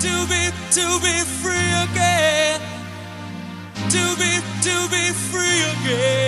to be, to be free again. To be, to be free again.